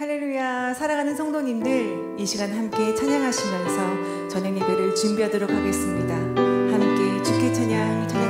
할렐루야. 사랑하는 성도님들 이 시간 함께 찬양하시면서 저녁 예배를 준비하도록 하겠습니다. 함께 주께 찬양 찬양